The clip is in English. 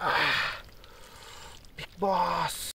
Ah, big boss.